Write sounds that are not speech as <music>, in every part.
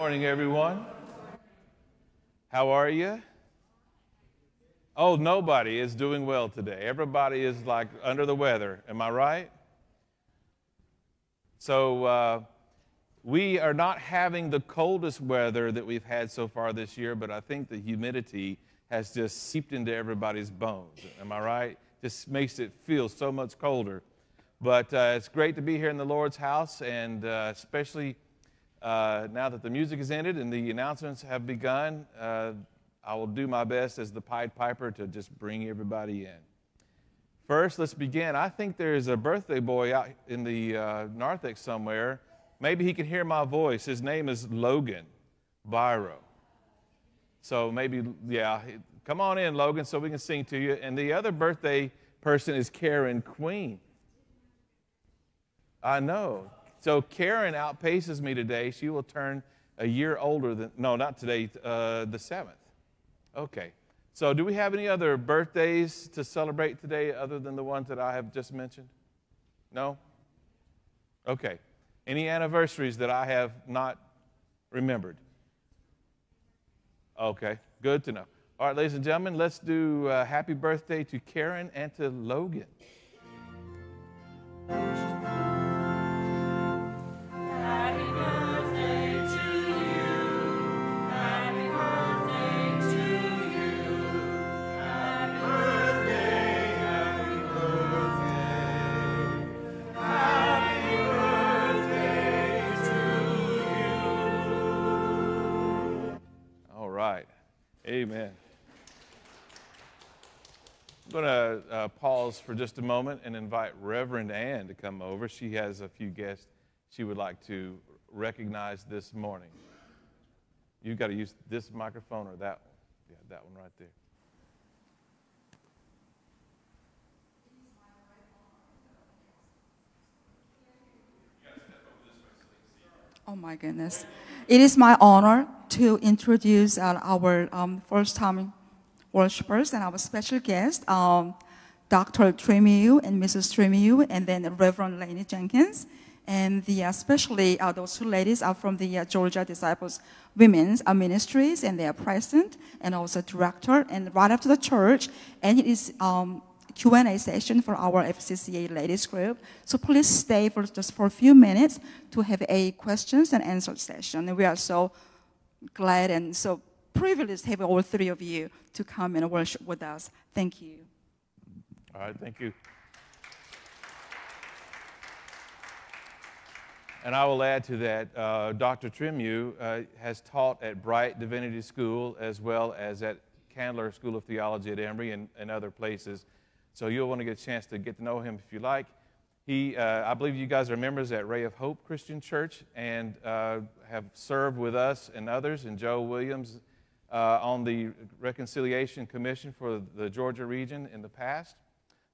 Morning, everyone. How are you? Oh, nobody is doing well today. Everybody is like under the weather. Am I right? So, uh, we are not having the coldest weather that we've had so far this year, but I think the humidity has just seeped into everybody's bones. Am I right? Just makes it feel so much colder. But uh, it's great to be here in the Lord's house, and uh, especially uh, now that the music has ended and the announcements have begun, uh, I will do my best as the Pied Piper to just bring everybody in. First, let's begin. I think there's a birthday boy out in the uh, narthex somewhere. Maybe he can hear my voice. His name is Logan Byro. So maybe, yeah, come on in, Logan, so we can sing to you. And the other birthday person is Karen Queen. I know. So Karen outpaces me today. She will turn a year older than, no, not today, uh, the 7th. Okay. So do we have any other birthdays to celebrate today other than the ones that I have just mentioned? No? Okay. Any anniversaries that I have not remembered? Okay, good to know. All right, ladies and gentlemen, let's do uh, happy birthday to Karen and to Logan. Amen. I'm going to uh, pause for just a moment and invite Reverend Ann to come over. She has a few guests she would like to recognize this morning. You've got to use this microphone or that one. Yeah, that one right there. Oh my goodness. It is my honor to introduce uh, our um, first time worshipers and our special guest, um, Dr. Tremieux and Mrs. Tremieux, and then Reverend Laney Jenkins. And the, uh, especially uh, those two ladies are from the uh, Georgia Disciples Women's uh, Ministries, and they are president and also director. And right after the church, and it is um, Q&A session for our FCCA ladies group. So please stay for just for a few minutes to have a questions and answer session. And we are so glad and so privileged to have all three of you to come and worship with us. Thank you. All right, thank you. And I will add to that, uh, Dr. Tremieux uh, has taught at Brite Divinity School as well as at Candler School of Theology at Emory and, and other places. So you'll want to get a chance to get to know him if you like. He, uh, I believe you guys are members at Ray of Hope Christian Church and uh, have served with us and others, and Joe Williams uh, on the Reconciliation Commission for the Georgia region in the past.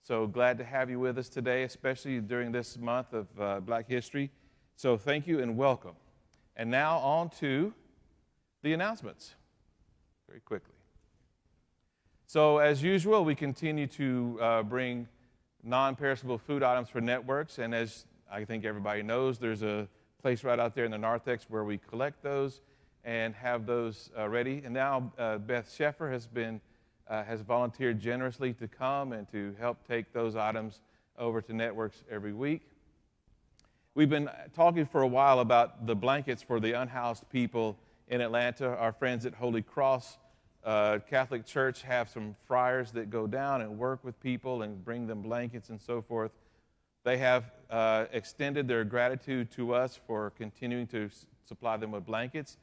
So glad to have you with us today, especially during this month of uh, Black History. So thank you and welcome. And now on to the announcements very quickly. So, as usual, we continue to uh, bring non perishable food items for networks. And as I think everybody knows, there's a place right out there in the narthex where we collect those and have those uh, ready. And now uh, Beth Sheffer has been uh, has volunteered generously to come and to help take those items over to networks every week. We've been talking for a while about the blankets for the unhoused people in Atlanta. Our friends at Holy Cross uh, Catholic Church have some friars that go down and work with people and bring them blankets and so forth. They have uh, extended their gratitude to us for continuing to s- supply them with blankets,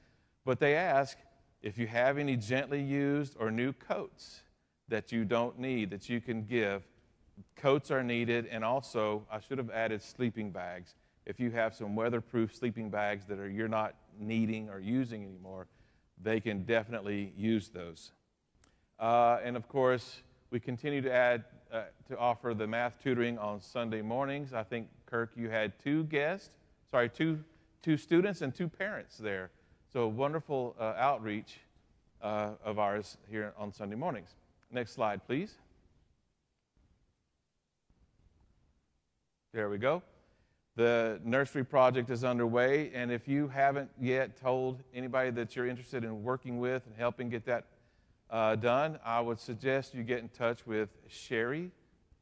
but they ask if you have any gently used or new coats that you don't need that you can give. Coats are needed, and also I should have added sleeping bags. If you have some weatherproof sleeping bags that are you're not needing or using anymore, they can definitely use those. Uh, and of course, we continue to add uh, to offer the math tutoring on Sunday mornings. I think Kirk, you had two guests, sorry, two two students and two parents there. So wonderful uh, outreach uh, of ours here on Sunday mornings. Next slide, please. There we go. The nursery project is underway, and if you haven't yet told anybody that you're interested in working with and helping get that uh, done, I would suggest you get in touch with Sherry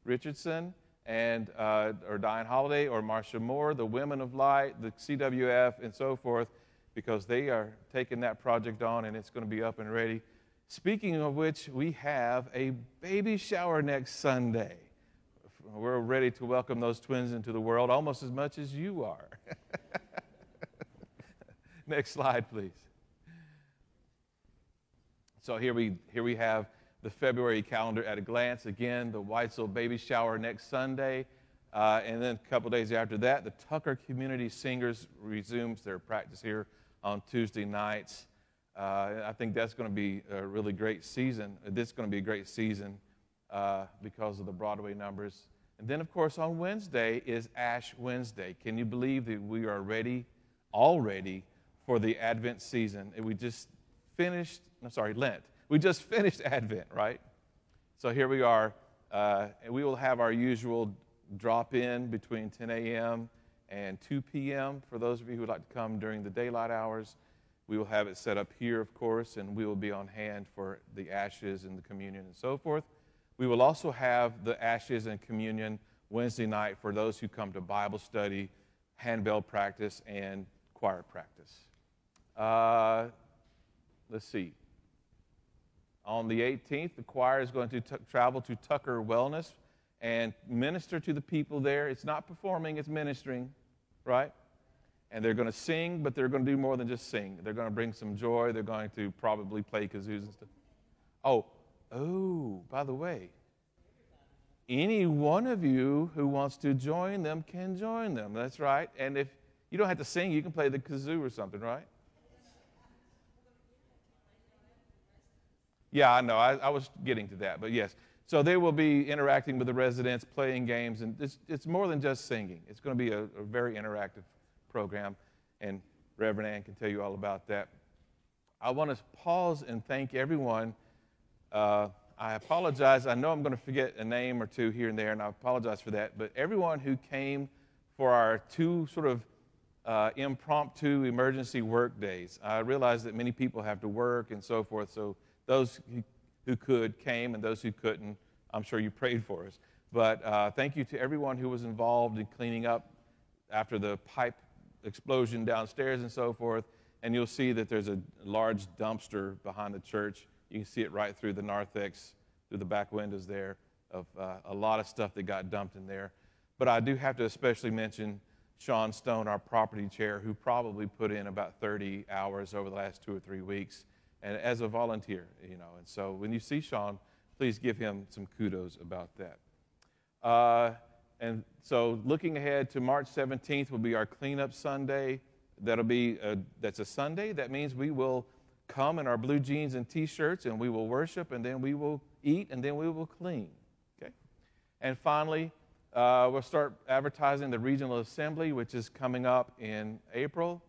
Richardson and uh, or Diane Holiday or Marcia Moore, the Women of Light, the CWF, and so forth, because they are taking that project on and it's going to be up and ready. Speaking of which, we have a baby shower next Sunday. We're ready to welcome those twins into the world almost as much as you are. <laughs> next slide, please. So here we, here we have the February calendar at a glance. Again, the Whitesville baby shower next Sunday. Uh, and then a couple days after that, the Tucker Community Singers resumes their practice here on Tuesday nights. Uh, I think that's going to be a really great season. This is going to be a great season uh, because of the Broadway numbers. And then, of course, on Wednesday is Ash Wednesday. Can you believe that we are ready, all ready, for the Advent season? And we just finished, I'm sorry, Lent. We just <laughs> finished Advent, right? So here we are, uh, and we will have our usual drop in between 10 a.m. and 2 p.m. for those of you who would like to come during the daylight hours. We will have it set up here, of course, and we will be on hand for the ashes and the communion and so forth. We will also have the ashes and communion Wednesday night for those who come to Bible study, handbell practice, and choir practice. Uh, let's see. On the 18th, the choir is going to travel to Tucker Wellness and minister to the people there. It's not performing, it's ministering, right? And they're going to sing, but they're going to do more than just sing. They're going to bring some joy. They're going to probably play kazoos and stuff. Oh, oh, by the way, any one of you who wants to join them can join them. That's right. And if you don't have to sing, you can play the kazoo or something, right? Yeah, I know. I, I, was getting to that, but yes. So they will be interacting with the residents, playing games, and it's, it's more than just singing. It's going to be a, a, very interactive program, and Reverend Ann can tell you all about that. I want to pause and thank everyone. Uh, I apologize. I know I'm going to forget a name or two here and there, and I apologize for that. But everyone who came for our two sort of uh, impromptu emergency work days, I realize that many people have to work and so forth. So those who could came, and those who couldn't, I'm sure you prayed for us. But uh, thank you to everyone who was involved in cleaning up after the pipe explosion downstairs and so forth. And you'll see that there's a large dumpster behind the church. You can see it right through the narthex, through the back windows there, of uh, a lot of stuff that got dumped in there. But I do have to especially mention Sean Stone, our property chair, who probably put in about 30 hours over the last two or three weeks and as a volunteer, you know. And so when you see Sean, please give him some kudos about that. Uh, and so looking ahead to March 17th will be our cleanup Sunday. That'll be a, that's a Sunday. That means we will come in our blue jeans and t-shirts and we will worship and then we will eat and then we will clean. Okay. And finally, uh, we'll start advertising the regional assembly, which is coming up in April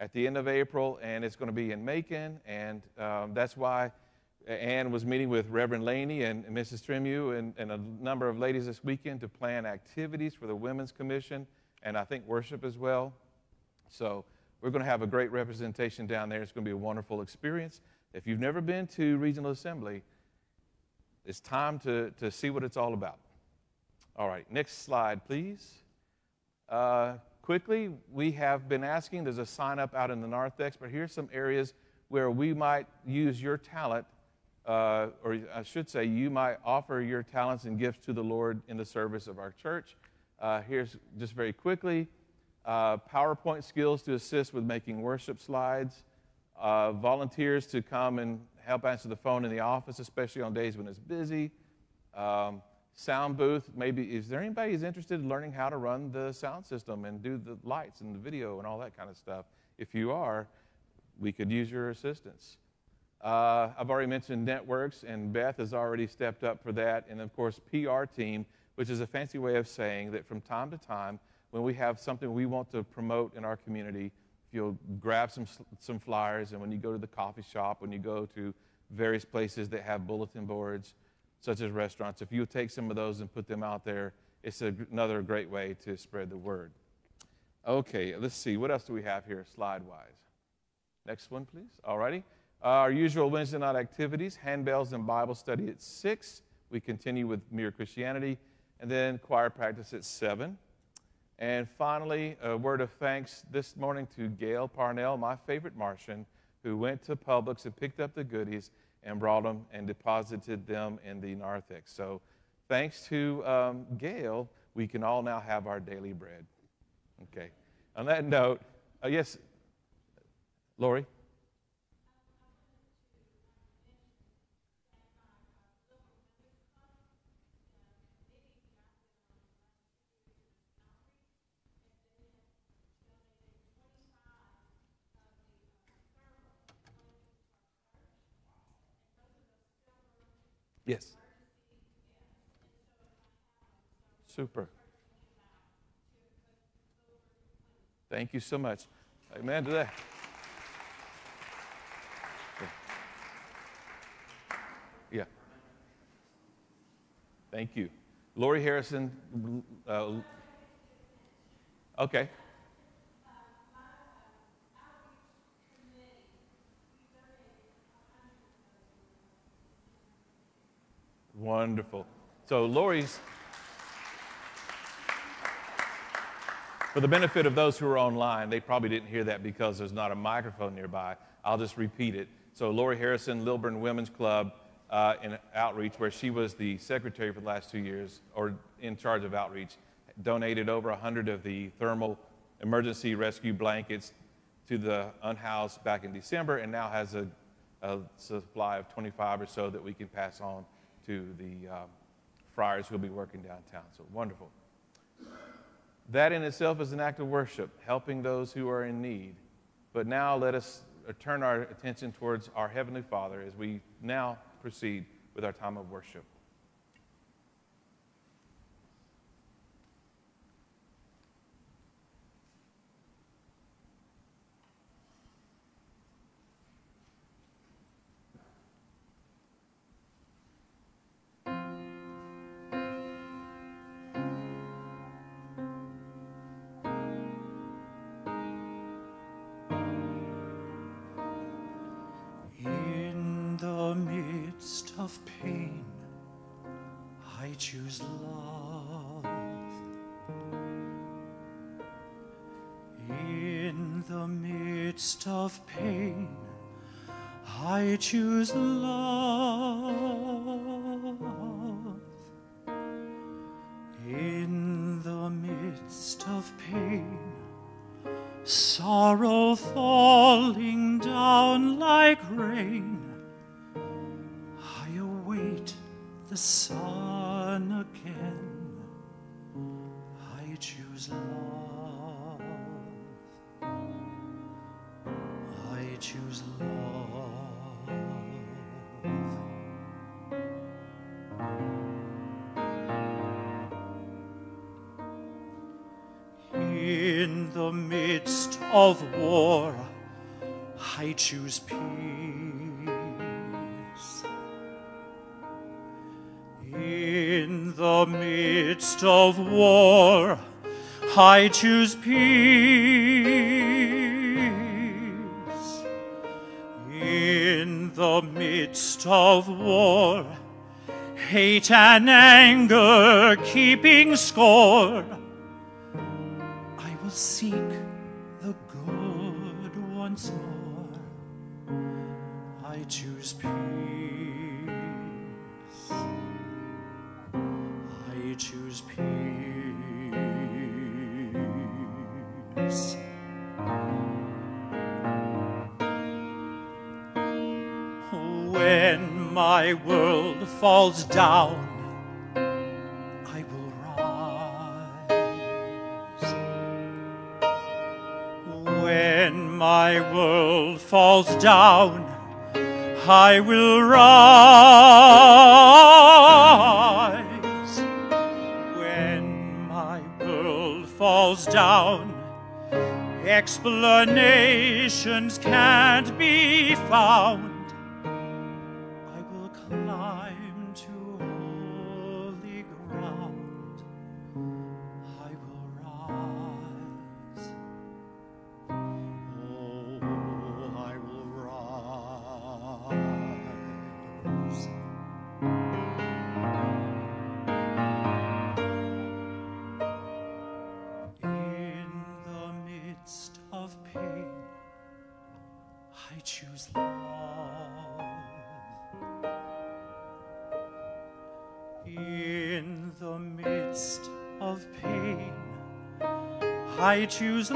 at the end of April, and it's going to be in Macon, and um, that's why Ann was meeting with Reverend Laney and, Mrs. Trimew and, and, a number of ladies this weekend to plan activities for the Women's Commission, and I think worship as well. So we're going to have a great representation down there. It's going to be a wonderful experience. If you've never been to Regional Assembly, it's time to, to see what it's all about. All right, next slide, please. Uh, quickly, we have been asking, there's a sign up out in the narthex, but here's some areas where we might use your talent, uh, or I should say, you might offer your talents and gifts to the Lord in the service of our church. Uh, here's just very quickly uh, PowerPoint skills to assist with making worship slides, uh, volunteers to come and help answer the phone in the office, especially on days when it's busy. Um, sound booth. Maybe is there anybody who's interested in learning how to run the sound system and do the lights and the video and all that kind of stuff? If you are, we could use your assistance. Uh, I've already mentioned networks, and Beth has already stepped up for that. And of course, PR team, which is a fancy way of saying that from time to time, when we have something we want to promote in our community, if you'll grab some, some flyers, and when you go to the coffee shop, when you go to various places that have bulletin boards, such as restaurants. If you take some of those and put them out there, it's another great way to spread the word. Okay, let's see. What else do we have here slide wise? Next one, please. All righty. Uh, our usual Wednesday night activities handbells and Bible study at 6. We continue with Mere Christianity, and then choir practice at 7. And finally, a word of thanks this morning to Gail Parnell, my favorite Martian, who went to Publix and picked up the goodies and brought them and deposited them in the narthex. So, thanks to um, Gail, we can all now have our daily bread. Okay. On that note, uh, yes, Lori? Yes. Super. Thank you so much. Amen to that. Yeah. Thank you. Lori Harrison. Uh, okay. Wonderful. So Lori's, for the benefit of those who are online, they probably didn't hear that because there's not a microphone nearby. I'll just repeat it. So Lori Harrison, Lilburn Women's Club uh, in outreach, where she was the secretary for the last two years, or in charge of outreach, donated over 100 of the thermal emergency rescue blankets to the unhoused back in December, and now has a, a supply of 25 or so that we can pass on to the uh, friars who'll be working downtown. So wonderful. That in itself is an act of worship, helping those who are in need. But now let us turn our attention towards our Heavenly Father as we now proceed with our time of worship. Choose love I choose peace. In the midst of war, I choose peace. In the midst of war, hate and anger keeping score my world falls down I will rise. When my world falls down, I will rise. When my world falls down, explanations can't be found. Choose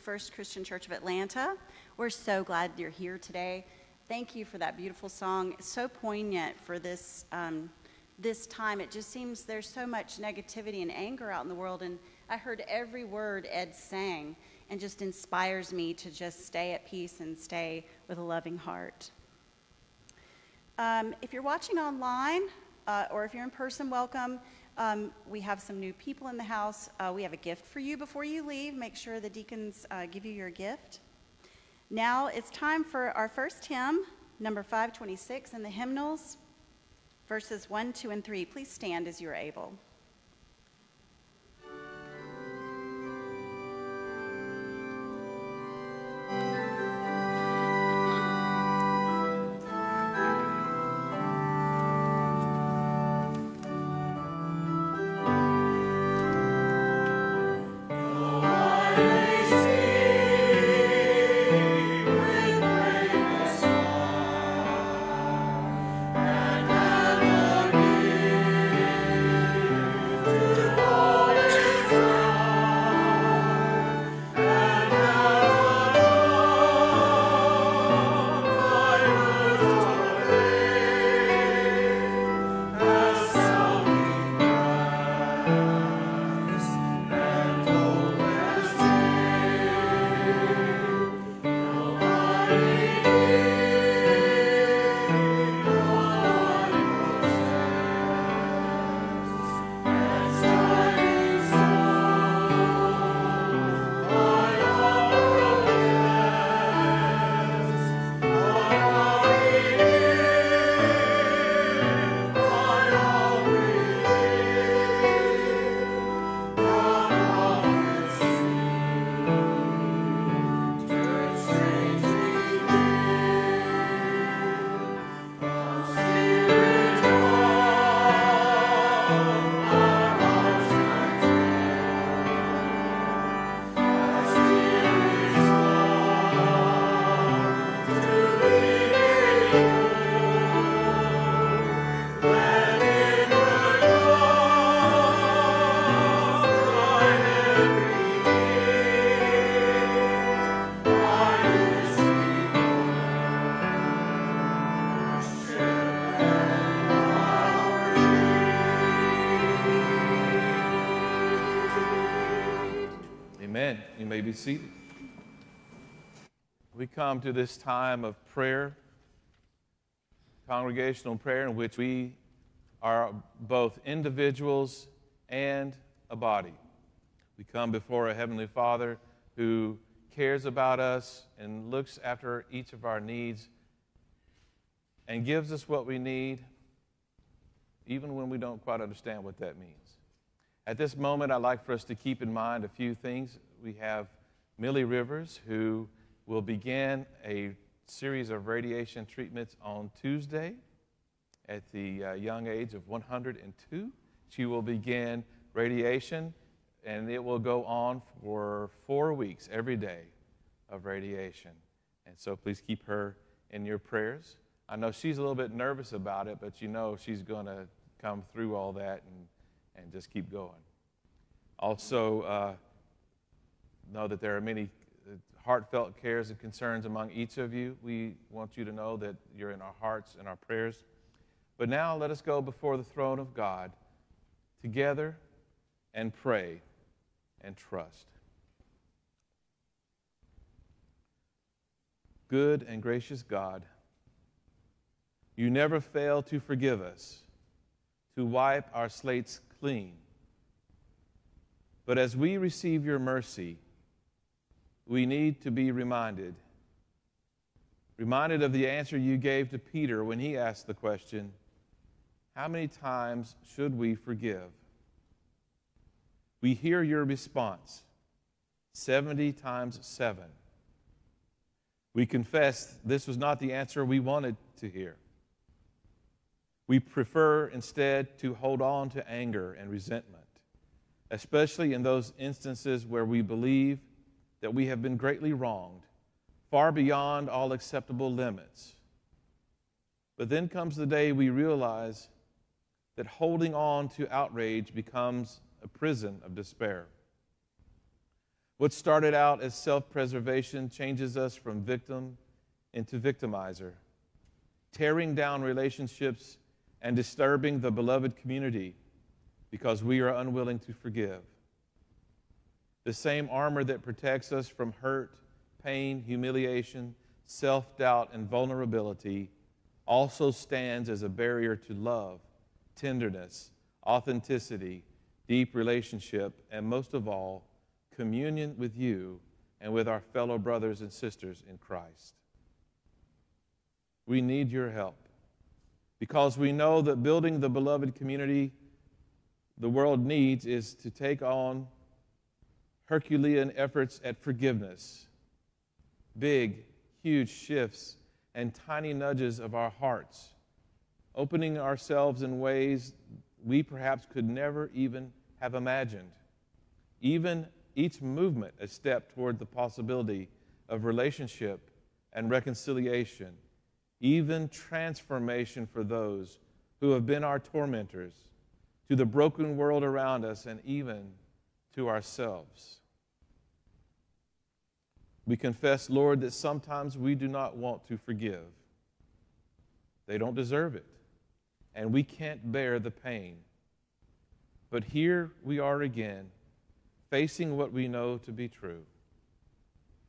First Christian Church of Atlanta. We're so glad you're here today. Thank you for that beautiful song. It's so poignant for this um, this time. It just seems there's so much negativity and anger out in the world, and I heard every word Ed sang, and just inspires me to just stay at peace and stay with a loving heart. Um, if you're watching online uh, or if you're in person, welcome. Um, we have some new people in the house. Uh, we have a gift for you before you leave. Make sure the deacons uh, give you your gift. Now it's time for our first hymn, number 526 in the hymnals, verses 1, 2, and 3. Please stand as you are able. Be seated. We come to this time of prayer, congregational prayer, in which we are both individuals and a body. We come before a Heavenly Father who cares about us and looks after each of our needs and gives us what we need, even when we don't quite understand what that means. At this moment, I'd like for us to keep in mind a few things. We have Millie Rivers, who will begin a series of radiation treatments on Tuesday at the uh, young age of 102. She will begin radiation, and it will go on for four weeks, every day of radiation. And so please keep her in your prayers. I know she's a little bit nervous about it, but you know she's going to come through all that and, and just keep going. Also, uh, know that there are many uh, heartfelt cares and concerns among each of you. We want you to know that you're in our hearts and our prayers. But now let us go before the throne of God together and pray and trust. Good and gracious God, you never fail to forgive us, to wipe our slates clean. But as we receive your mercy, we need to be reminded reminded of the answer you gave to Peter when he asked the question, How many times should we forgive? We hear your response 70 times 7. We confess this was not the answer we wanted to hear. We prefer instead to hold on to anger and resentment, especially in those instances where we believe that we have been greatly wronged far beyond all acceptable limits. But then comes the day we realize that holding on to outrage becomes a prison of despair. What started out as self preservation changes us from victim into victimizer, tearing down relationships and disturbing the beloved community because we are unwilling to forgive. The same armor that protects us from hurt pain, humiliation, self doubt, and vulnerability also stands as a barrier to love, tenderness, authenticity, deep relationship, and most of all, communion with you and with our fellow brothers and sisters in Christ. We need your help because we know that building the beloved community the world needs is to take on Herculean efforts at forgiveness big, huge shifts and tiny nudges of our hearts, opening ourselves in ways we perhaps could never even have imagined. Even each movement a step toward the possibility of relationship and reconciliation, even transformation for those who have been our tormentors, to the broken world around us, and even to ourselves. We confess, Lord, that sometimes we do not want to forgive. They don't deserve it, and we can't bear the pain. But here we are again, facing what we know to be true.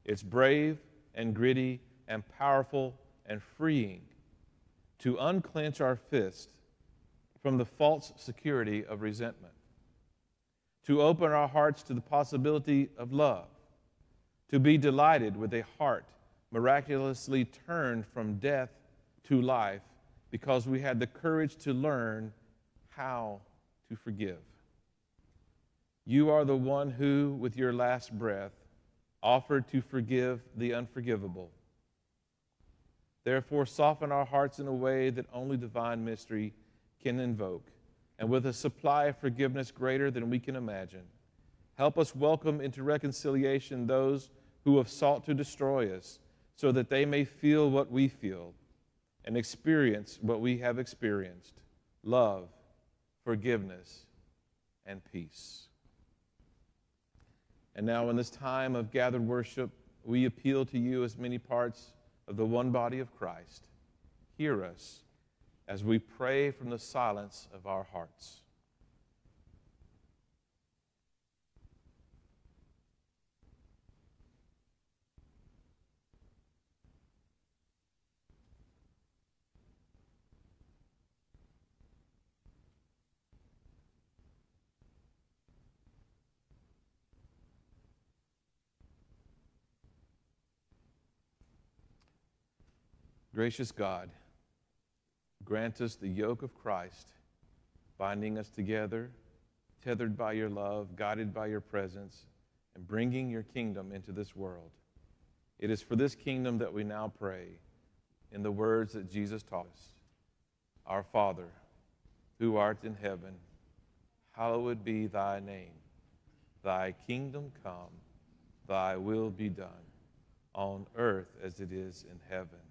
It's brave and gritty and powerful and freeing to unclench our fist from the false security of resentment, to open our hearts to the possibility of love to be delighted with a heart miraculously turned from death to life because we had the courage to learn how to forgive. You are the one who, with your last breath, offered to forgive the unforgivable. Therefore, soften our hearts in a way that only divine mystery can invoke, and with a supply of forgiveness greater than we can imagine. Help us welcome into reconciliation those who have sought to destroy us, so that they may feel what we feel and experience what we have experienced love, forgiveness, and peace. And now, in this time of gathered worship, we appeal to you as many parts of the one body of Christ. Hear us as we pray from the silence of our hearts. Gracious God, grant us the yoke of Christ, binding us together, tethered by your love, guided by your presence, and bringing your kingdom into this world. It is for this kingdom that we now pray in the words that Jesus taught us Our Father, who art in heaven, hallowed be thy name. Thy kingdom come, thy will be done, on earth as it is in heaven.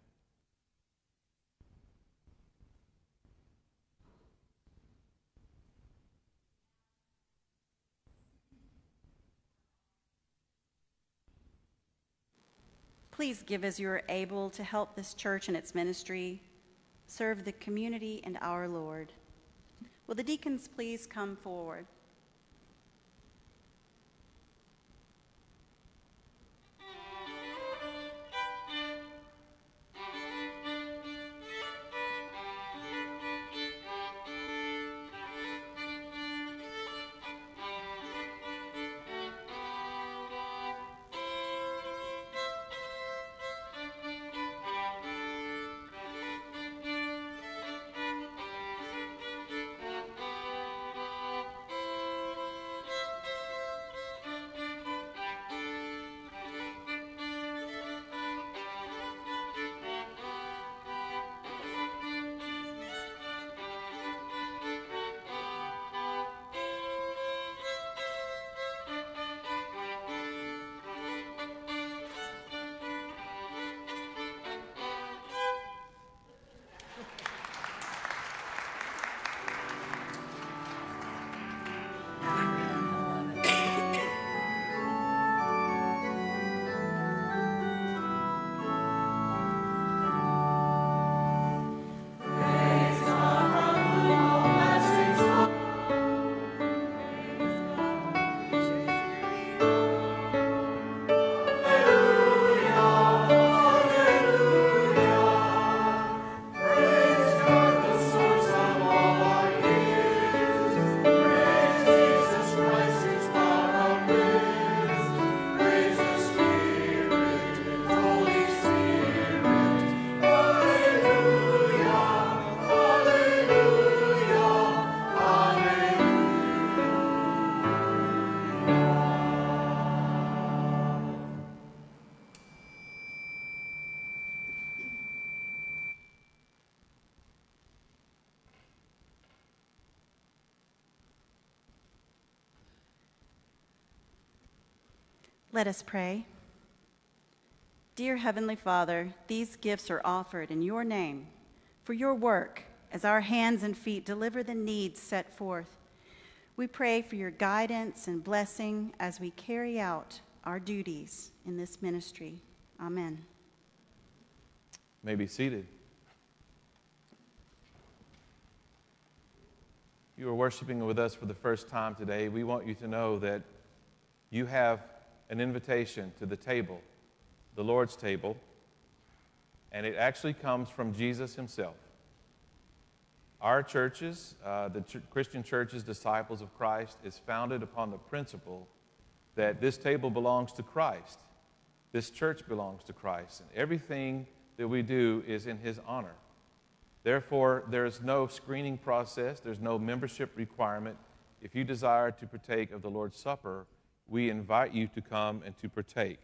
Please give as you are able to help this church and its ministry serve the community and our Lord. Will the deacons please come forward? Let us pray. Dear Heavenly Father, these gifts are offered in your name for your work as our hands and feet deliver the needs set forth. We pray for your guidance and blessing as we carry out our duties in this ministry. Amen. may be seated. You are worshiping with us for the first time today. We want you to know that you have an invitation to the table, the Lord's table, and it actually comes from Jesus himself. Our churches, uh, the ch- Christian churches, disciples of Christ, is founded upon the principle that this table belongs to Christ. This church belongs to Christ. And everything that we do is in his honor. Therefore, there is no screening process, there's no membership requirement. If you desire to partake of the Lord's Supper, we invite you to come and to partake.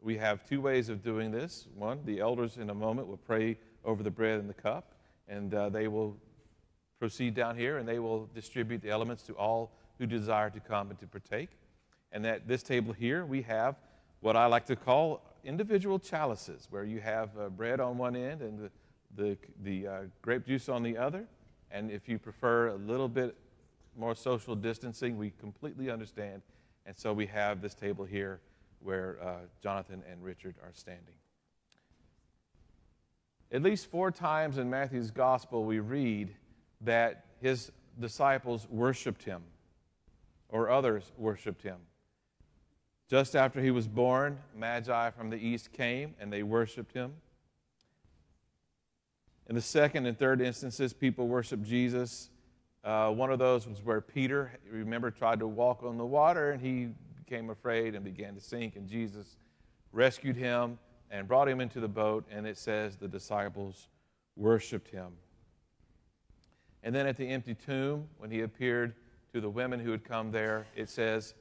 We have two ways of doing this. One, the elders in a moment will pray over the bread and the cup, and uh, they will proceed down here and they will distribute the elements to all who desire to come and to partake. And at this table here, we have what I like to call individual chalices, where you have uh, bread on one end and the, the, the uh, grape juice on the other. And if you prefer a little bit more social distancing, we completely understand and so we have this table here where uh, Jonathan and Richard are standing. At least four times in Matthew's gospel, we read that his disciples worshiped him, or others worshiped him. Just after he was born, Magi from the east came and they worshiped him. In the second and third instances, people worshiped Jesus uh, one of those was where Peter, remember, tried to walk on the water and he became afraid and began to sink, and Jesus rescued him and brought him into the boat, and it says the disciples worshiped him. And then at the empty tomb, when he appeared to the women who had come there, it says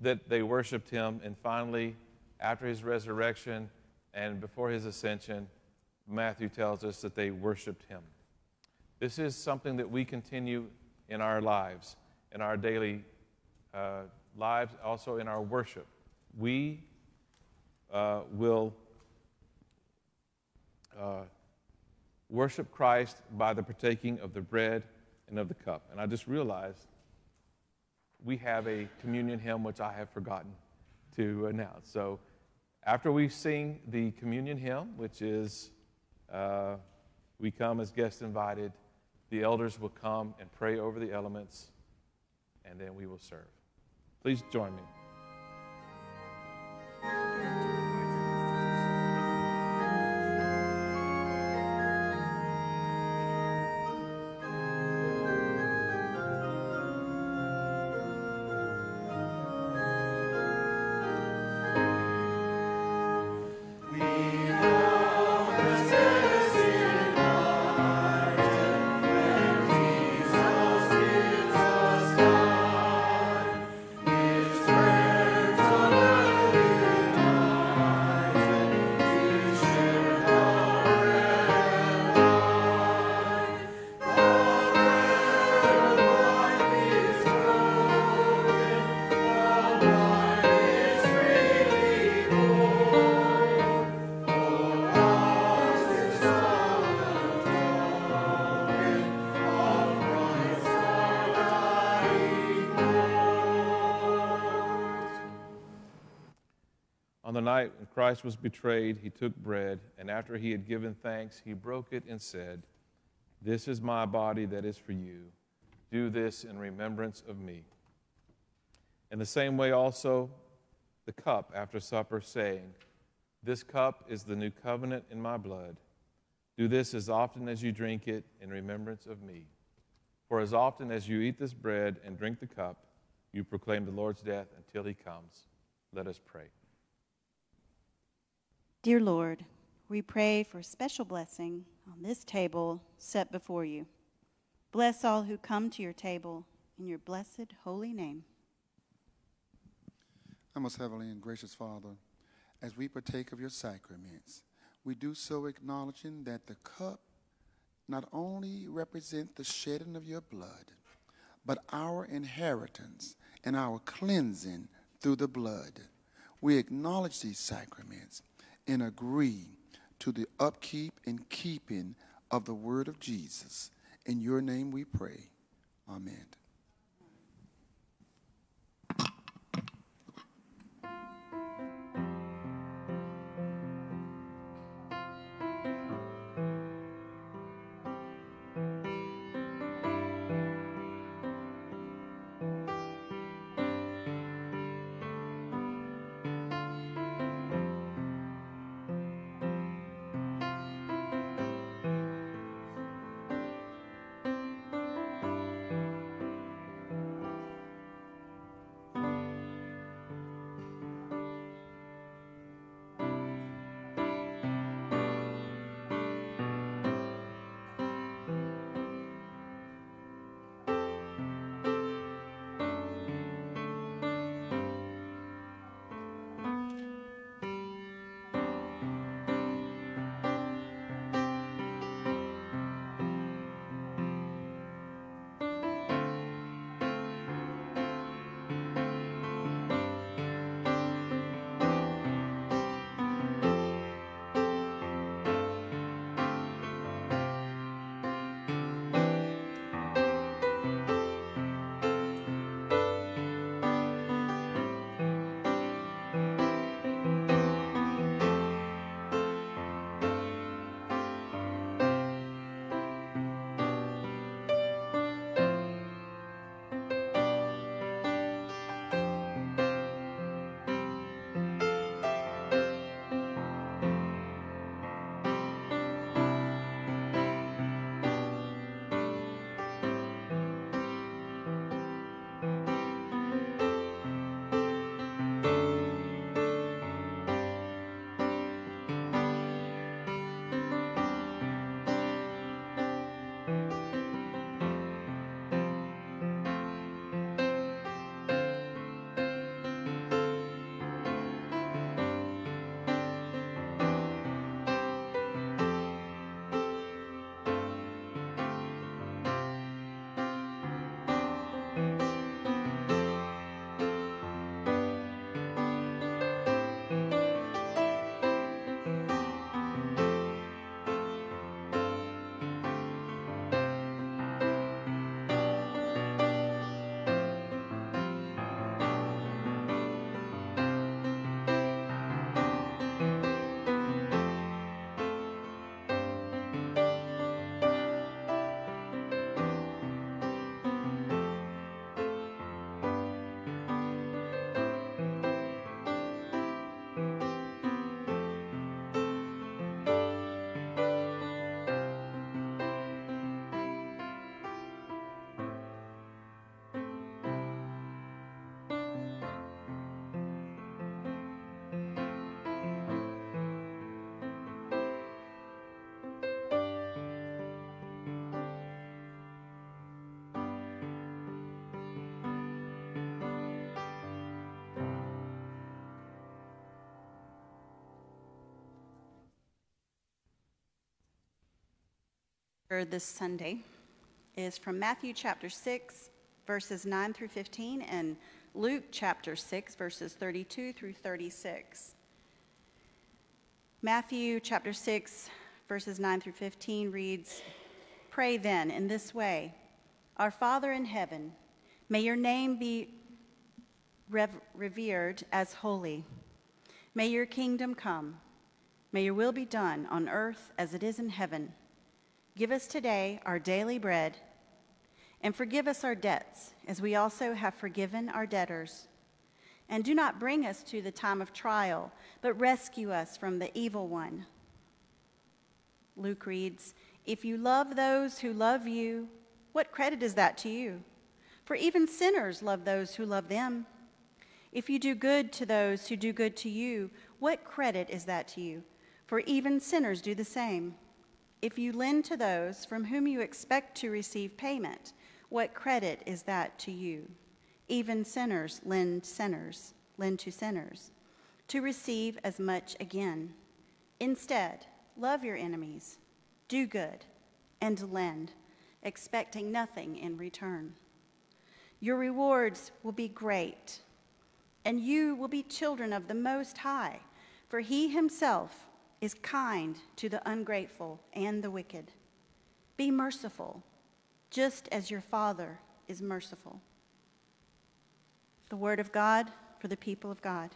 that they worshiped him, and finally, after his resurrection and before his ascension, Matthew tells us that they worshiped him. This is something that we continue in our lives, in our daily uh, lives, also in our worship. We uh, will uh, worship Christ by the partaking of the bread and of the cup. And I just realized we have a communion hymn which I have forgotten to announce. So after we sing the communion hymn, which is uh, We Come as Guests Invited, the elders will come and pray over the elements, and then we will serve. Please join me. Christ was betrayed, he took bread, and after he had given thanks, he broke it and said, This is my body that is for you. Do this in remembrance of me. In the same way, also, the cup after supper, saying, This cup is the new covenant in my blood. Do this as often as you drink it in remembrance of me. For as often as you eat this bread and drink the cup, you proclaim the Lord's death until he comes. Let us pray. Dear Lord, we pray for special blessing on this table set before you. Bless all who come to your table in your blessed holy name. Our most heavenly and gracious Father, as we partake of your sacraments, we do so acknowledging that the cup not only represents the shedding of your blood, but our inheritance and our cleansing through the blood. We acknowledge these sacraments and agree to the upkeep and keeping of the word of Jesus. In your name we pray. Amen. For this Sunday is from Matthew chapter 6, verses 9 through 15, and Luke chapter 6, verses 32 through 36. Matthew chapter 6, verses 9 through 15 reads Pray then in this way Our Father in heaven, may your name be rev- revered as holy. May your kingdom come. May your will be done on earth as it is in heaven. Give us today our daily bread, and forgive us our debts, as we also have forgiven our debtors. And do not bring us to the time of trial, but rescue us from the evil one. Luke reads, If you love those who love you, what credit is that to you? For even sinners love those who love them. If you do good to those who do good to you, what credit is that to you? For even sinners do the same. If you lend to those from whom you expect to receive payment, what credit is that to you? Even sinners lend sinners, lend to sinners, to receive as much again. Instead, love your enemies, do good, and lend, expecting nothing in return. Your rewards will be great, and you will be children of the Most High, for He Himself is kind to the ungrateful and the wicked. Be merciful, just as your Father is merciful. The Word of God for the people of God.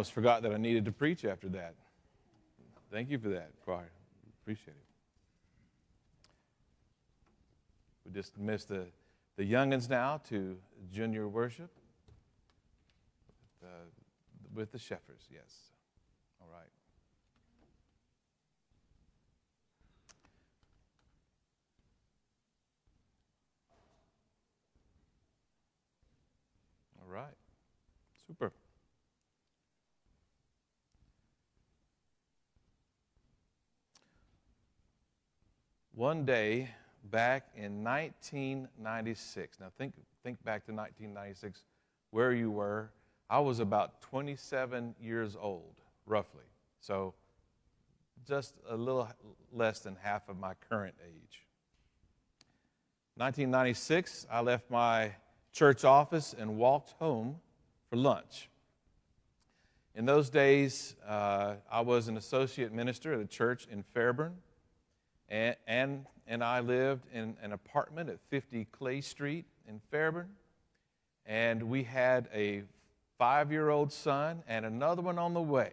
Almost forgot that I needed to preach after that. Thank you for that, choir. Appreciate it. We just missed the, the youngins now to junior worship uh, with the shepherds, yes. All right. All right. Super. One day back in 1996, now think, think back to 1996, where you were. I was about 27 years old, roughly. So just a little less than half of my current age. 1996, I left my church office and walked home for lunch. In those days, uh, I was an associate minister at a church in Fairburn, and, and, and I lived in an apartment at 50 Clay Street in Fairburn. And we had a five year old son and another one on the way.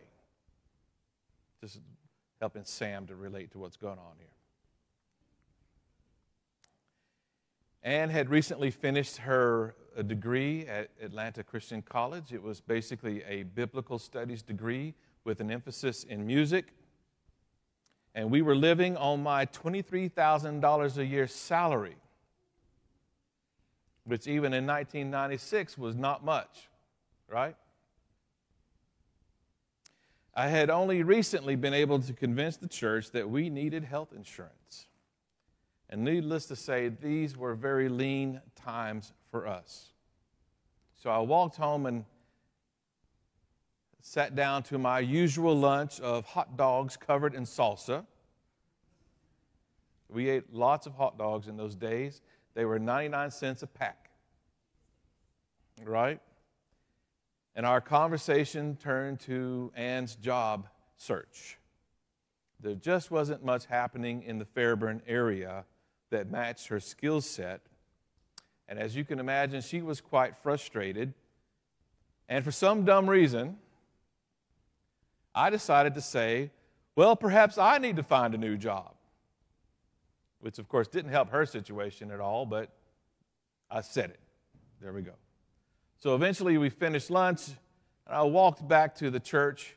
Just helping Sam to relate to what's going on here. Ann had recently finished her uh, degree at Atlanta Christian College. It was basically a biblical studies degree with an emphasis in music. And we were living on my $23,000 a year salary, which even in 1996 was not much, right? I had only recently been able to convince the church that we needed health insurance. And needless to say, these were very lean times for us. So I walked home and sat down to my usual lunch of hot dogs covered in salsa. We ate lots of hot dogs in those days. They were 99 cents a pack. Right? And our conversation turned to Ann's job search. There just wasn't much happening in the Fairburn area that matched her skill set. And as you can imagine, she was quite frustrated. And for some dumb reason, I decided to say, well, perhaps I need to find a new job. Which, of course, didn't help her situation at all, but I said it. There we go. So eventually we finished lunch, and I walked back to the church,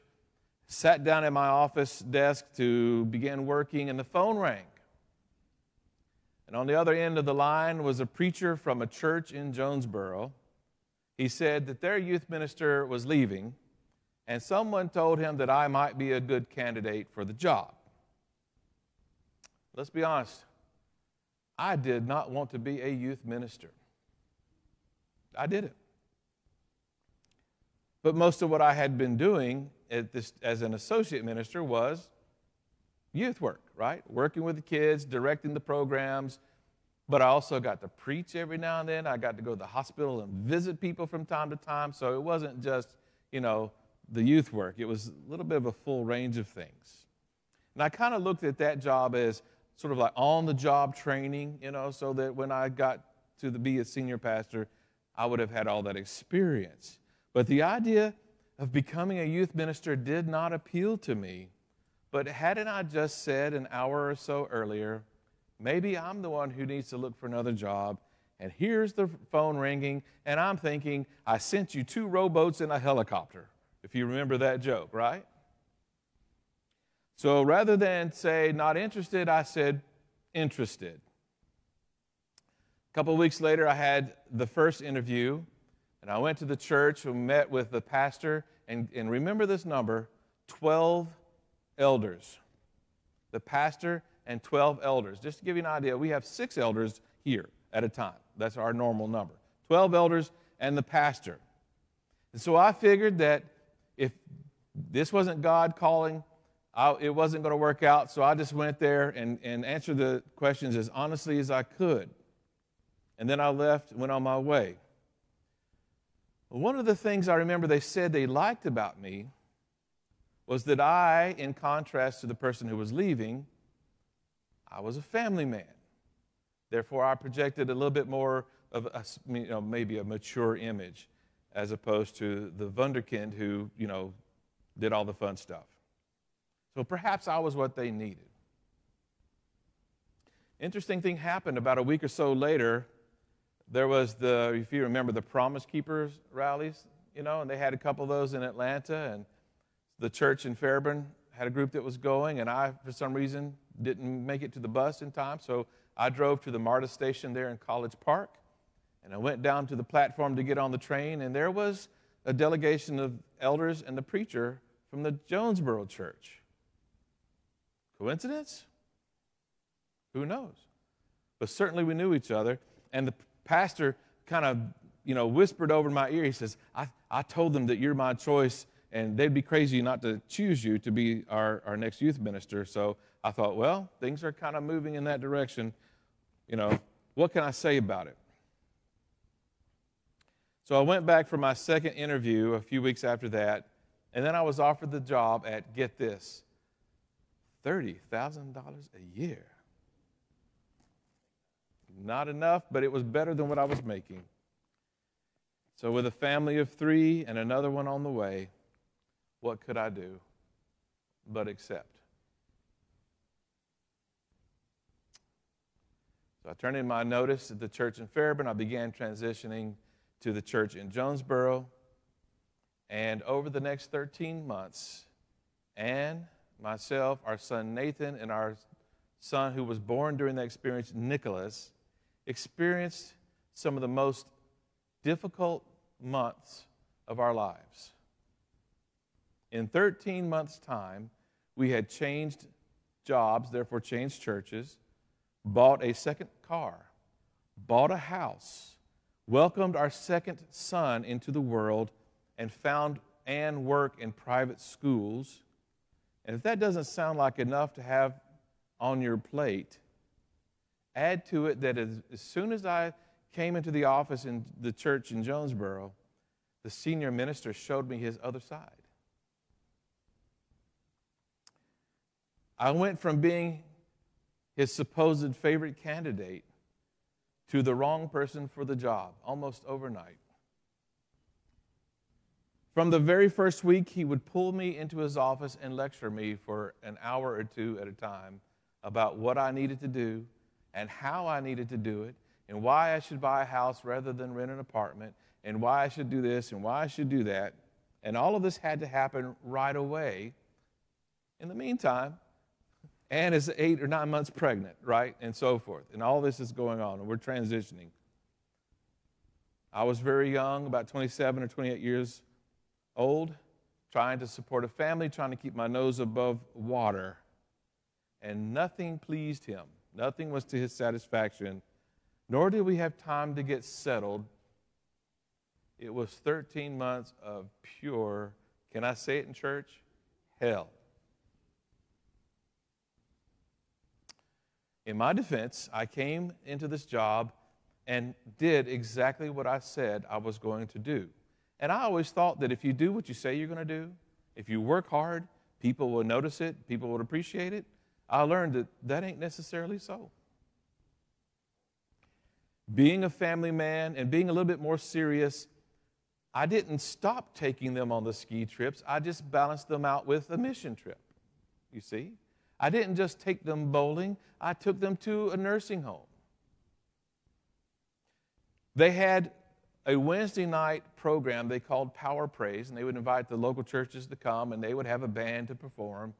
sat down at my office desk to begin working, and the phone rang. And on the other end of the line was a preacher from a church in Jonesboro. He said that their youth minister was leaving, and someone told him that I might be a good candidate for the job. Let's be honest, I did not want to be a youth minister. I didn't. But most of what I had been doing this, as an associate minister was youth work, right? Working with the kids, directing the programs. But I also got to preach every now and then. I got to go to the hospital and visit people from time to time. So it wasn't just, you know, the youth work, it was a little bit of a full range of things. And I kind of looked at that job as sort of like on the job training, you know, so that when I got to the, be a senior pastor, I would have had all that experience. But the idea of becoming a youth minister did not appeal to me but hadn't I just said an hour or so earlier, maybe I'm the one who needs to look for another job? And here's the phone ringing, and I'm thinking, I sent you two rowboats and a helicopter, if you remember that joke, right? So rather than say not interested, I said interested. A couple weeks later, I had the first interview, and I went to the church and met with the pastor. And, and remember this number 12 elders. The pastor and 12 elders. Just to give you an idea, we have six elders here at a time. That's our normal number. 12 elders and the pastor. And so I figured that if this wasn't God calling, I, it wasn't going to work out. So I just went there and, and answered the questions as honestly as I could. And then I left, and went on my way. One of the things I remember they said they liked about me was that I, in contrast to the person who was leaving, I was a family man. Therefore, I projected a little bit more of a, you know, maybe a mature image as opposed to the Wunderkind who, you know, did all the fun stuff. So perhaps I was what they needed. Interesting thing happened about a week or so later. There was the, if you remember, the Promise Keepers rallies, you know, and they had a couple of those in Atlanta, and the church in Fairburn had a group that was going, and I, for some reason, didn't make it to the bus in time, so I drove to the MARTA station there in College Park, and I went down to the platform to get on the train, and there was a delegation of elders and the preacher from the Jonesboro church. Coincidence? Who knows? But certainly we knew each other, and the pastor kind of, you know, whispered over my ear. He says, I, I told them that you're my choice, and they'd be crazy not to choose you to be our, our next youth minister. So I thought, well, things are kind of moving in that direction. You know, what can I say about it? So I went back for my second interview a few weeks after that, and then I was offered the job at, get this, $30,000 a year. Not enough, but it was better than what I was making. So, with a family of three and another one on the way, what could I do but accept? So, I turned in my notice at the church in Fairburn. I began transitioning to the church in Jonesboro. And over the next 13 months, Ann, myself, our son Nathan, and our son who was born during that experience, Nicholas, experienced some of the most difficult months of our lives. In 13 months' time, we had changed jobs, therefore changed churches, bought a second car, bought a house, welcomed our second son into the world, and found Ann work in private schools. And if that doesn't sound like enough to have on your plate, add to it that as, as soon as I came into the office in the church in Jonesboro, the senior minister showed me his other side. I went from being his supposed favorite candidate to the wrong person for the job almost overnight. From the very first week, he would pull me into his office and lecture me for an hour or two at a time about what I needed to do and how I needed to do it and why I should buy a house rather than rent an apartment and why I should do this and why I should do that. And all of this had to happen right away. In the meantime, Ann is eight or nine months pregnant, right? And so forth. And all this is going on, and we're transitioning. I was very young, about 27 or 28 years old, trying to support a family, trying to keep my nose above water. And nothing pleased him. Nothing was to his satisfaction, nor did we have time to get settled. It was 13 months of pure, can I say it in church? Hell. In my defense, I came into this job and did exactly what I said I was going to do. And I always thought that if you do what you say you're going to do, if you work hard, people will notice it, people will appreciate it. I learned that that ain't necessarily so. Being a family man and being a little bit more serious, I didn't stop taking them on the ski trips. I just balanced them out with a mission trip. You see? I didn't just take them bowling, I took them to a nursing home. They had a Wednesday night program they called Power Praise, and they would invite the local churches to come and they would have a band to perform.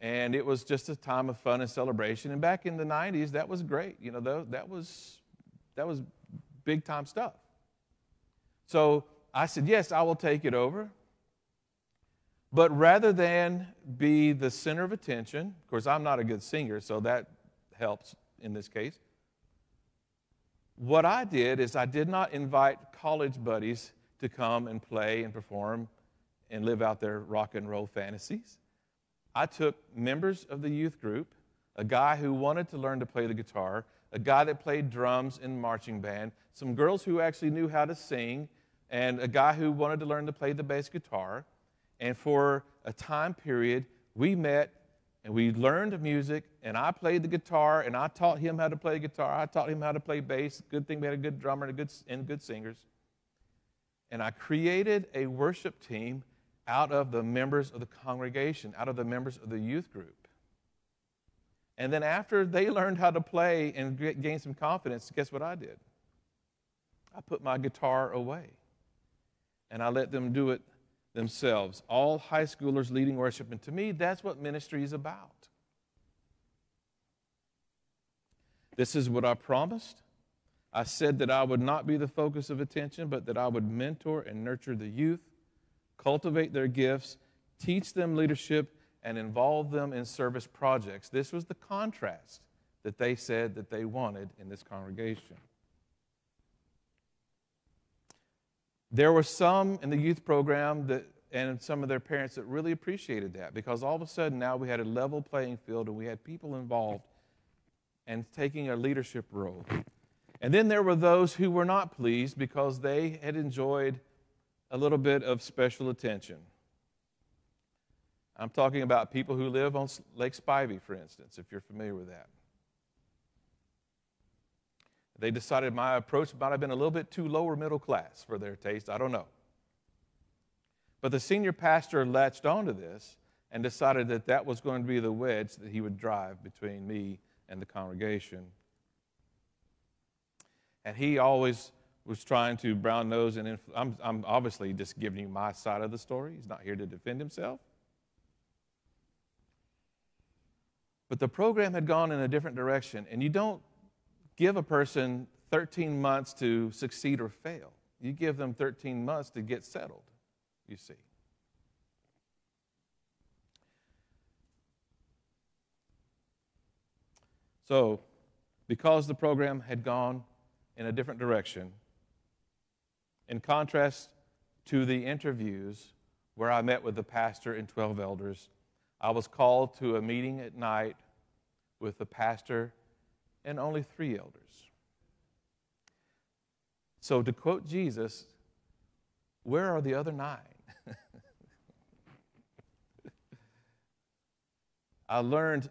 And it was just a time of fun and celebration. And back in the 90s, that was great. You know, that was, that was big time stuff. So I said, Yes, I will take it over. But rather than be the center of attention, of course, I'm not a good singer, so that helps in this case. What I did is I did not invite college buddies to come and play and perform and live out their rock and roll fantasies. I took members of the youth group, a guy who wanted to learn to play the guitar, a guy that played drums in marching band, some girls who actually knew how to sing, and a guy who wanted to learn to play the bass guitar. And for a time period, we met and we learned music, and I played the guitar, and I taught him how to play guitar. I taught him how to play bass. Good thing we had a good drummer and, good, and good singers. And I created a worship team out of the members of the congregation, out of the members of the youth group. And then after they learned how to play and gain some confidence, guess what I did? I put my guitar away and I let them do it themselves. All high schoolers leading worship. And to me, that's what ministry is about. This is what I promised. I said that I would not be the focus of attention, but that I would mentor and nurture the youth, cultivate their gifts, teach them leadership, and involve them in service projects. This was the contrast that they said that they wanted in this congregation. There were some in the youth program that, and some of their parents that really appreciated that because all of a sudden now we had a level playing field and we had people involved and taking a leadership role. And then there were those who were not pleased because they had enjoyed a little bit of special attention. I'm talking about people who live on Lake Spivey, for instance, if you're familiar with that. They decided my approach might have been a little bit too lower middle class for their taste. I don't know. But the senior pastor latched onto this and decided that that was going to be the wedge that he would drive between me and the congregation. And he always was trying to brown nose and influ- I'm, I'm obviously just giving you my side of the story. He's not here to defend himself. But the program had gone in a different direction, and you don't give a person 13 months to succeed or fail. You give them 13 months to get settled, you see. So, because the program had gone in a different direction, in contrast to the interviews where I met with the pastor and 12 elders, I was called to a meeting at night with the pastor and only three elders. So, to quote Jesus, where are the other nine? <laughs> I learned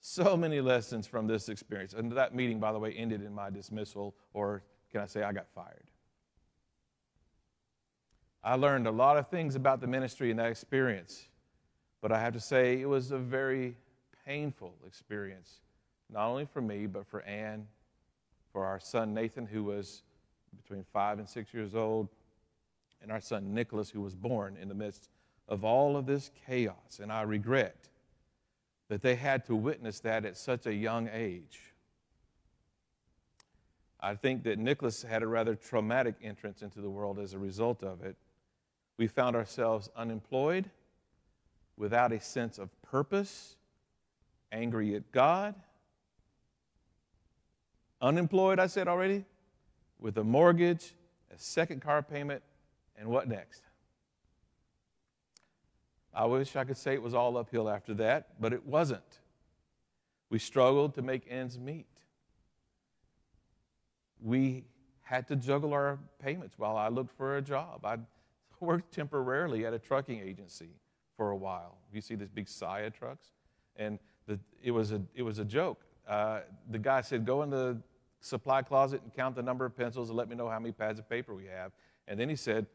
so many lessons from this experience. And that meeting, by the way, ended in my dismissal, or can I say I got fired? I learned a lot of things about the ministry in that experience, but I have to say it was a very painful experience not only for me, but for Ann, for our son Nathan, who was between five and six years old, and our son Nicholas, who was born in the midst of all of this chaos. And I regret that they had to witness that at such a young age. I think that Nicholas had a rather traumatic entrance into the world as a result of it. We found ourselves unemployed, without a sense of purpose, angry at God, Unemployed, I said already, with a mortgage, a second car payment, and what next? I wish I could say it was all uphill after that, but it wasn't. We struggled to make ends meet. We had to juggle our payments while I looked for a job. I <laughs> worked temporarily at a trucking agency for a while. You see these big Saia trucks? And the, it, was a, it was a joke. Uh, the guy said, Go in the supply closet and count the number of pencils and let me know how many pads of paper we have. And then he said,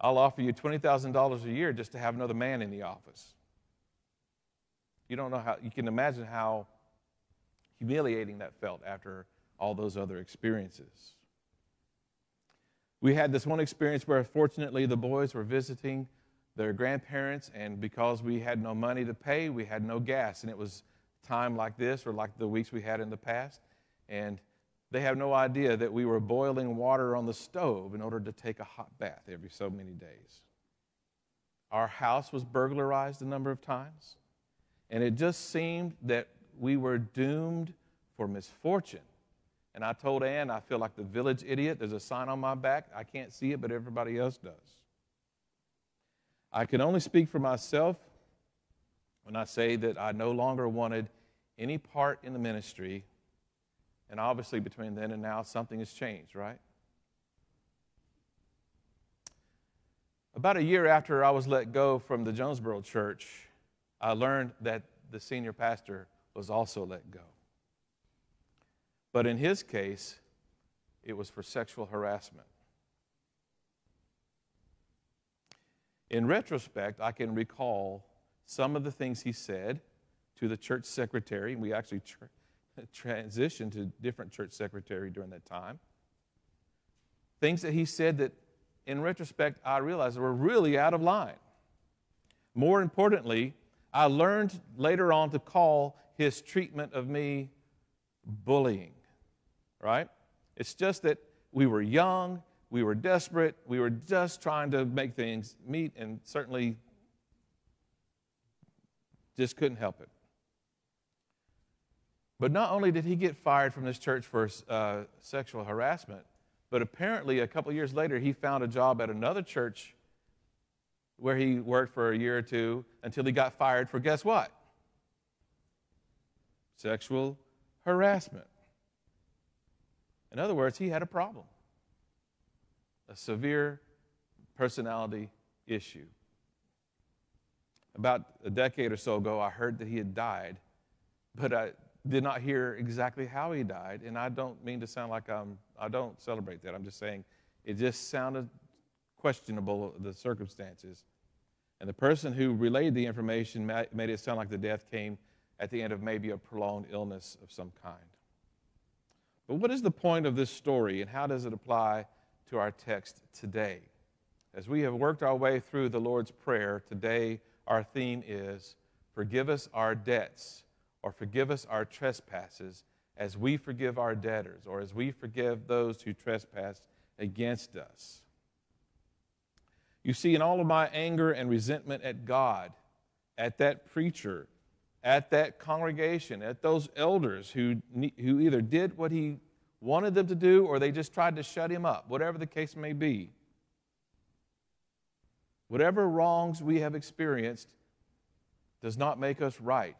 I'll offer you $20,000 a year just to have another man in the office. You don't know how, you can imagine how humiliating that felt after all those other experiences. We had this one experience where, fortunately, the boys were visiting their grandparents, and because we had no money to pay, we had no gas. And it was time like this, or like the weeks we had in the past. And they have no idea that we were boiling water on the stove in order to take a hot bath every so many days. Our house was burglarized a number of times, and it just seemed that we were doomed for misfortune. And I told Ann, I feel like the village idiot. There's a sign on my back. I can't see it, but everybody else does. I can only speak for myself when I say that I no longer wanted any part in the ministry and obviously, between then and now, something has changed, right? About a year after I was let go from the Jonesboro church, I learned that the senior pastor was also let go. But in his case, it was for sexual harassment. In retrospect, I can recall some of the things he said to the church secretary, and we actually tra- <laughs> transitioned to different church secretary during that time. Things that he said that, in retrospect, I realized were really out of line. More importantly, I learned later on to call his treatment of me bullying, right? It's just that we were young, we were desperate, we were just trying to make things meet, and certainly just couldn't help it. But not only did he get fired from this church for uh, sexual harassment, but apparently a couple years later he found a job at another church where he worked for a year or two until he got fired for guess what? Sexual harassment. In other words, he had a problem, a severe personality issue. About a decade or so ago, I heard that he had died, but I did not hear exactly how he died. And I don't mean to sound like I'm, I don't celebrate that. I'm just saying it just sounded questionable, the circumstances. And the person who relayed the information made it sound like the death came at the end of maybe a prolonged illness of some kind. But what is the point of this story and how does it apply to our text today? As we have worked our way through the Lord's Prayer, today our theme is Forgive us our debts, or forgive us our trespasses, as we forgive our debtors, or as we forgive those who trespass against us. You see, in all of my anger and resentment at God, at that preacher, at that congregation, at those elders who, who either did what he wanted them to do or they just tried to shut him up, whatever the case may be. Whatever wrongs we have experienced does not make us right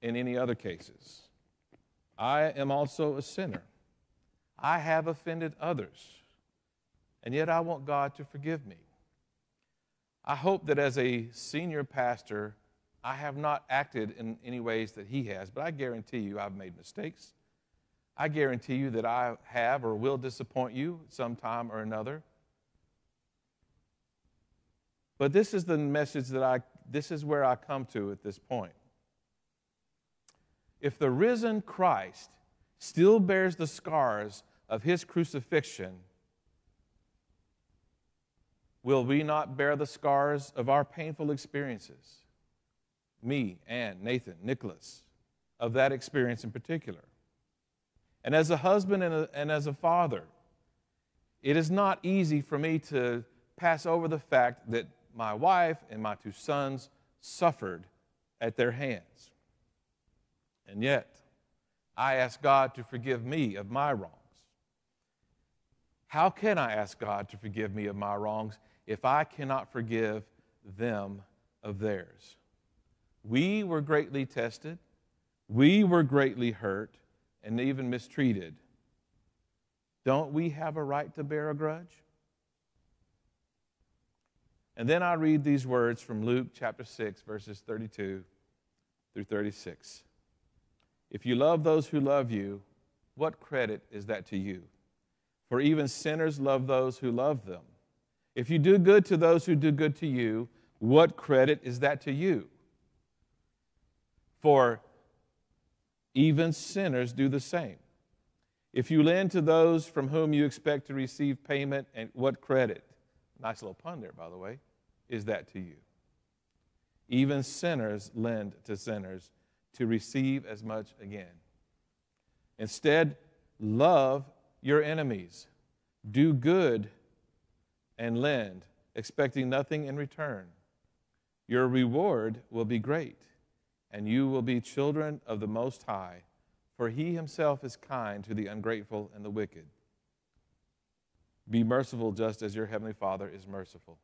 in any other cases. I am also a sinner. I have offended others, and yet I want God to forgive me. I hope that as a senior pastor, I have not acted in any ways that he has, but I guarantee you I've made mistakes. I guarantee you that I have or will disappoint you sometime or another. But this is the message that I, this is where I come to at this point. If the risen Christ still bears the scars of his crucifixion, will we not bear the scars of our painful experiences? me, Ann, Nathan, Nicholas, of that experience in particular. And as a husband and, a, and as a father, it is not easy for me to pass over the fact that my wife and my two sons suffered at their hands. And yet, I ask God to forgive me of my wrongs. How can I ask God to forgive me of my wrongs if I cannot forgive them of theirs? We were greatly tested, we were greatly hurt, and even mistreated. Don't we have a right to bear a grudge? And then I read these words from Luke chapter 6, verses 32 through 36. If you love those who love you, what credit is that to you? For even sinners love those who love them. If you do good to those who do good to you, what credit is that to you? For even sinners do the same. If you lend to those from whom you expect to receive payment, and what credit, nice little pun there, by the way, is that to you? Even sinners lend to sinners to receive as much again. Instead, love your enemies, do good, and lend, expecting nothing in return. Your reward will be great and you will be children of the Most High, for he himself is kind to the ungrateful and the wicked. Be merciful just as your heavenly Father is merciful.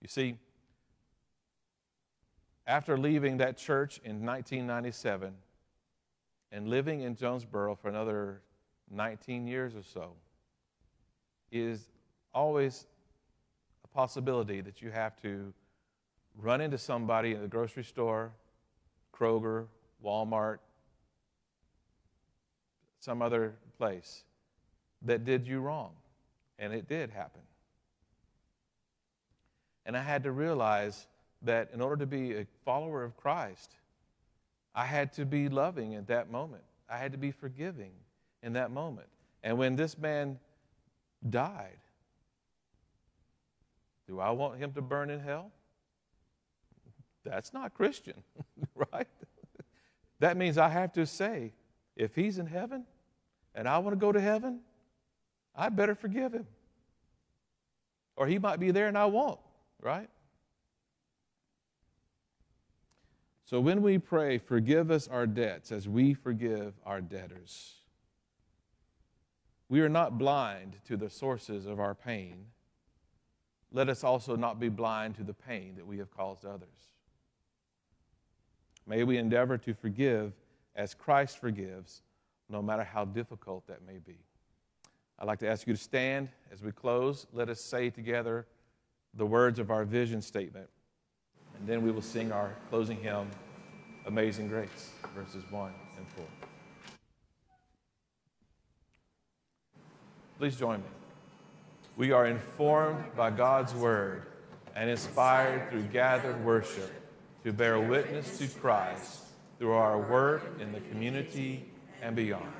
You see, after leaving that church in 1997 and living in Jonesboro for another 19 years or so, is always a possibility that you have to run into somebody in the grocery store Kroger, Walmart, some other place that did you wrong. And it did happen. And I had to realize that in order to be a follower of Christ, I had to be loving at that moment. I had to be forgiving in that moment. And when this man died, do I want him to burn in hell? That's not Christian, <laughs> right? that means I have to say, if he's in heaven and I want to go to heaven, I better forgive him. Or he might be there and I won't, right? So when we pray, forgive us our debts as we forgive our debtors, we are not blind to the sources of our pain. Let us also not be blind to the pain that we have caused others. May we endeavor to forgive as Christ forgives, no matter how difficult that may be. I'd like to ask you to stand as we close. Let us say together the words of our vision statement, and then we will sing our closing hymn, Amazing Grace, verses 1 and 4. Please join me. We are informed by God's word and inspired through gathered worship to bear witness to Christ through our work in the community and beyond.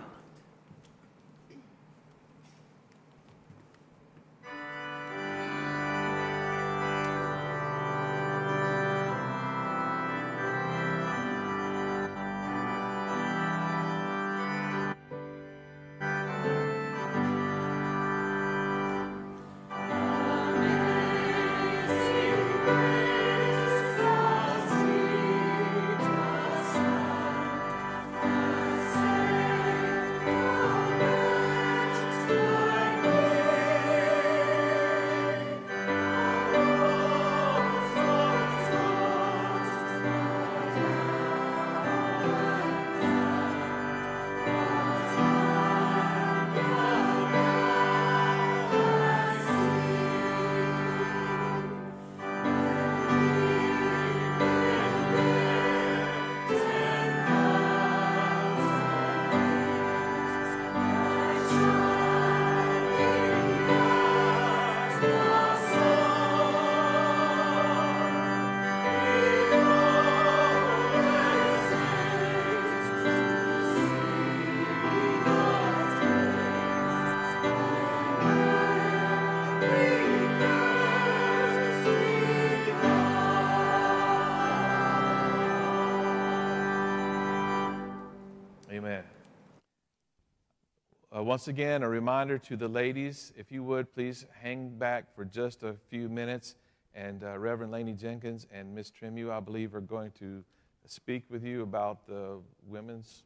Once again, a reminder to the ladies, if you would, please hang back for just a few minutes. And uh, Reverend Laney Jenkins and Miss Trimu, I believe, are going to speak with you about the women's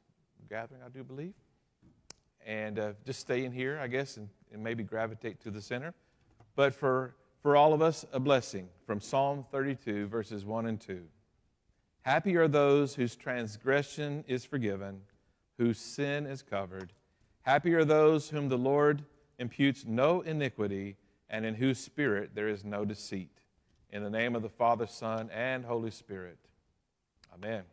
gathering, I do believe. And uh, just stay in here, I guess, and, and maybe gravitate to the center. But for, for all of us, a blessing from Psalm 32, verses 1 and 2. Happy are those whose transgression is forgiven, whose sin is covered. Happy are those whom the Lord imputes no iniquity and in whose spirit there is no deceit. In the name of the Father, Son, and Holy Spirit. Amen.